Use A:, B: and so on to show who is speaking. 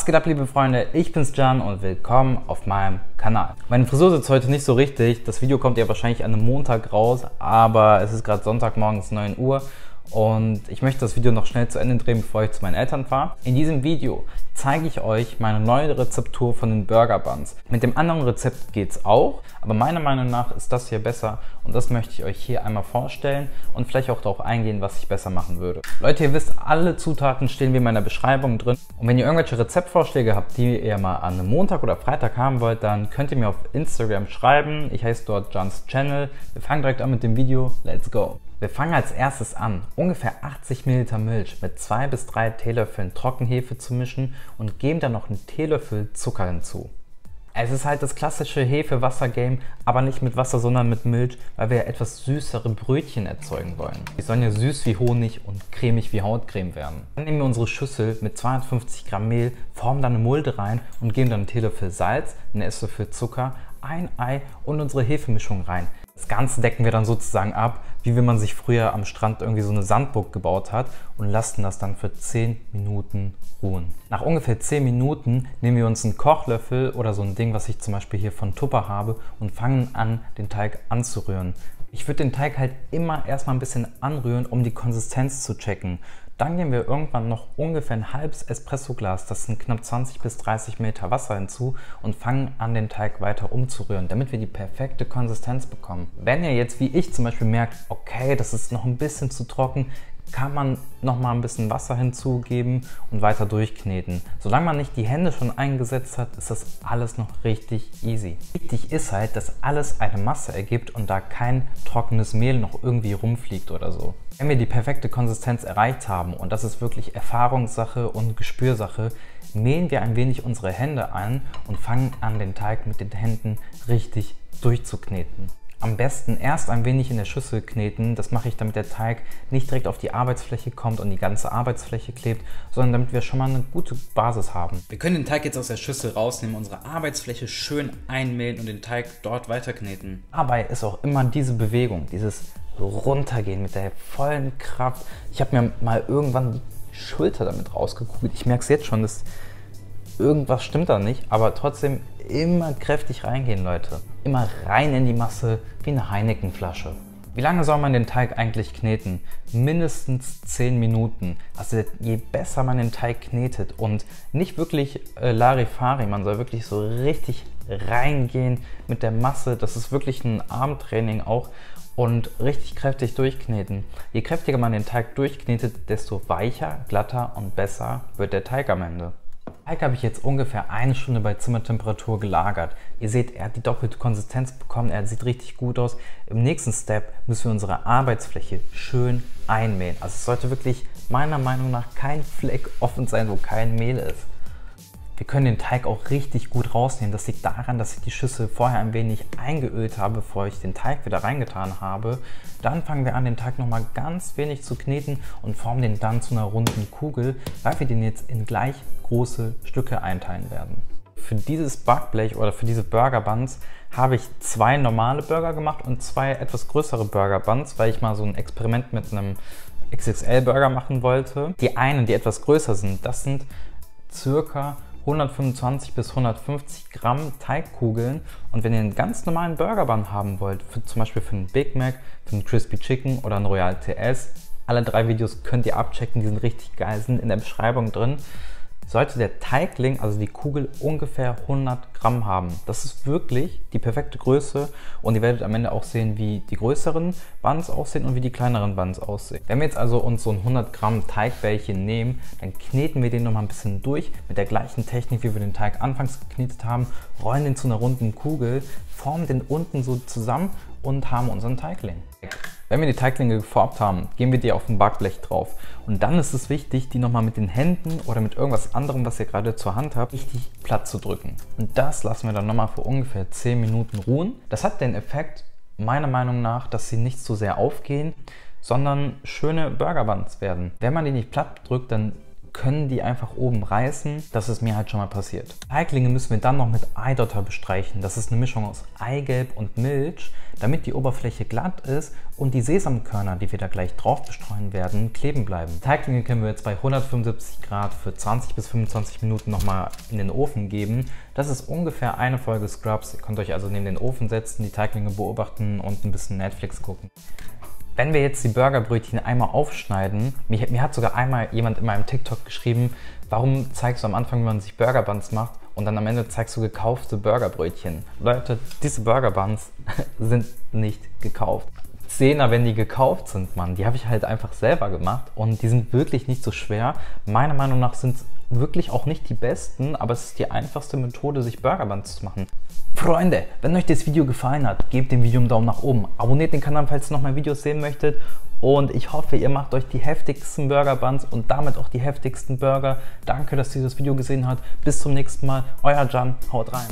A: Was geht ab, liebe Freunde? Ich bin's Jan und willkommen auf meinem Kanal. Meine Frisur sitzt heute nicht so richtig. Das Video kommt ja wahrscheinlich an einem Montag raus, aber es ist gerade Sonntagmorgens 9 Uhr und ich möchte das Video noch schnell zu Ende drehen, bevor ich zu meinen Eltern fahre. In diesem Video zeige ich euch meine neue Rezeptur von den Burger Buns. Mit dem anderen Rezept geht es auch, aber meiner Meinung nach ist das hier besser und das möchte ich euch hier einmal vorstellen und vielleicht auch darauf eingehen, was ich besser machen würde. Leute, ihr wisst, alle Zutaten stehen wie in meiner Beschreibung drin und wenn ihr irgendwelche Rezeptvorschläge habt, die ihr mal an einem Montag oder Freitag haben wollt, dann könnt ihr mir auf Instagram schreiben. Ich heiße dort Johns Channel. Wir fangen direkt an mit dem Video. Let's go! Wir fangen als erstes an, ungefähr 80 ml Milch mit 2 bis 3 Teelöffeln Trockenhefe zu mischen und geben dann noch einen Teelöffel Zucker hinzu. Es ist halt das klassische Hefe-Wasser-Game, aber nicht mit Wasser, sondern mit Milch, weil wir etwas süßere Brötchen erzeugen wollen. Die sollen ja süß wie Honig und cremig wie Hautcreme werden. Dann nehmen wir unsere Schüssel mit 250 Gramm Mehl, formen dann eine Mulde rein und geben dann einen Teelöffel Salz, einen Esslöffel Zucker, ein Ei und unsere Hefemischung rein. Das Ganze decken wir dann sozusagen ab, wie wenn man sich früher am Strand irgendwie so eine Sandburg gebaut hat und lassen das dann für 10 Minuten ruhen. Nach ungefähr 10 Minuten nehmen wir uns einen Kochlöffel oder so ein Ding, was ich zum Beispiel hier von Tupper habe und fangen an, den Teig anzurühren. Ich würde den Teig halt immer erstmal ein bisschen anrühren, um die Konsistenz zu checken. Dann geben wir irgendwann noch ungefähr ein halbes Espressoglas, das sind knapp 20 bis 30 Meter Wasser hinzu und fangen an, den Teig weiter umzurühren, damit wir die perfekte Konsistenz bekommen. Wenn ihr jetzt wie ich zum Beispiel merkt, okay, das ist noch ein bisschen zu trocken, kann man noch mal ein bisschen Wasser hinzugeben und weiter durchkneten. Solange man nicht die Hände schon eingesetzt hat, ist das alles noch richtig easy. Wichtig ist halt, dass alles eine Masse ergibt und da kein trockenes Mehl noch irgendwie rumfliegt oder so. Wenn wir die perfekte Konsistenz erreicht haben, und das ist wirklich Erfahrungssache und Gespürsache, mähen wir ein wenig unsere Hände an und fangen an, den Teig mit den Händen richtig durchzukneten. Am besten erst ein wenig in der Schüssel kneten. Das mache ich, damit der Teig nicht direkt auf die Arbeitsfläche kommt und die ganze Arbeitsfläche klebt, sondern damit wir schon mal eine gute Basis haben. Wir können den Teig jetzt aus der Schüssel rausnehmen, unsere Arbeitsfläche schön einmehlen und den Teig dort weiterkneten. Dabei ist auch immer diese Bewegung, dieses runtergehen mit der vollen Kraft. Ich habe mir mal irgendwann die Schulter damit rausgekugelt. Ich merke es jetzt schon, dass irgendwas stimmt da nicht, aber trotzdem immer kräftig reingehen, Leute. Immer rein in die Masse wie eine Heineken-Flasche. Wie lange soll man den Teig eigentlich kneten? Mindestens 10 Minuten. Also je besser man den Teig knetet und nicht wirklich äh, Larifari, man soll wirklich so richtig reingehen mit der Masse. Das ist wirklich ein Armtraining auch und richtig kräftig durchkneten. Je kräftiger man den Teig durchknetet, desto weicher, glatter und besser wird der Teig am Ende. Teig habe ich jetzt ungefähr eine Stunde bei Zimmertemperatur gelagert. Ihr seht, er hat die doppelte Konsistenz bekommen, er sieht richtig gut aus. Im nächsten Step müssen wir unsere Arbeitsfläche schön einmähen. Also es sollte wirklich meiner Meinung nach kein Fleck offen sein, wo kein Mehl ist. Wir können den Teig auch richtig gut rausnehmen. Das liegt daran, dass ich die Schüssel vorher ein wenig eingeölt habe, bevor ich den Teig wieder reingetan habe. Dann fangen wir an, den Teig nochmal ganz wenig zu kneten und formen den dann zu einer runden Kugel, weil wir den jetzt in gleich große Stücke einteilen werden. Für dieses Backblech oder für diese Burger Buns habe ich zwei normale Burger gemacht und zwei etwas größere Burger Buns, weil ich mal so ein Experiment mit einem XXL Burger machen wollte. Die einen, die etwas größer sind, das sind circa 125 bis 150 Gramm Teigkugeln. Und wenn ihr einen ganz normalen Burger Bun haben wollt, für, zum Beispiel für einen Big Mac, für einen Crispy Chicken oder einen Royal TS, alle drei Videos könnt ihr abchecken, die sind richtig geil, sind in der Beschreibung drin sollte der Teigling, also die Kugel, ungefähr 100 Gramm haben. Das ist wirklich die perfekte Größe und ihr werdet am Ende auch sehen, wie die größeren Buns aussehen und wie die kleineren Buns aussehen. Wenn wir jetzt also uns so ein 100 Gramm Teigbällchen nehmen, dann kneten wir den nochmal ein bisschen durch mit der gleichen Technik, wie wir den Teig anfangs geknetet haben, rollen den zu einer runden Kugel, formen den unten so zusammen und haben unseren Teigling. Wenn wir die Teiglinge geformt haben, geben wir die auf ein Backblech drauf. Und dann ist es wichtig, die nochmal mit den Händen oder mit irgendwas anderem, was ihr gerade zur Hand habt, richtig platt zu drücken. Und das lassen wir dann nochmal für ungefähr 10 Minuten ruhen. Das hat den Effekt, meiner Meinung nach, dass sie nicht so sehr aufgehen, sondern schöne Burger Buns werden. Wenn man die nicht platt drückt, dann können die einfach oben reißen. Das ist mir halt schon mal passiert. Teiglinge müssen wir dann noch mit Eidotter bestreichen. Das ist eine Mischung aus Eigelb und Milch, damit die Oberfläche glatt ist und die Sesamkörner, die wir da gleich drauf bestreuen werden, kleben bleiben. Teiglinge können wir jetzt bei 175 Grad für 20 bis 25 Minuten nochmal in den Ofen geben. Das ist ungefähr eine Folge Scrubs. Ihr könnt euch also neben den Ofen setzen, die Teiglinge beobachten und ein bisschen Netflix gucken. Wenn wir jetzt die Burgerbrötchen einmal aufschneiden, mir, mir, hat sogar einmal jemand in meinem TikTok geschrieben, warum zeigst du am Anfang, wie man sich Burger Buns macht und dann am Ende zeigst du gekaufte Burgerbrötchen. Leute, diese Burger Buns sind nicht gekauft. Zehner, wenn die gekauft sind, Mann, die habe ich halt einfach selber gemacht und die sind wirklich nicht so schwer. Meiner Meinung nach sind es wirklich auch nicht die besten, aber es ist die einfachste Methode, sich Burger Buns zu machen. Freunde, wenn euch das Video gefallen hat, gebt dem Video einen Daumen nach oben. Abonniert den Kanal, falls ihr noch mehr Videos sehen möchtet. Und ich hoffe, ihr macht euch die heftigsten Burger Buns und damit auch die heftigsten Burger. Danke, dass ihr das Video gesehen habt. Bis zum nächsten Mal. Euer Jan, haut rein.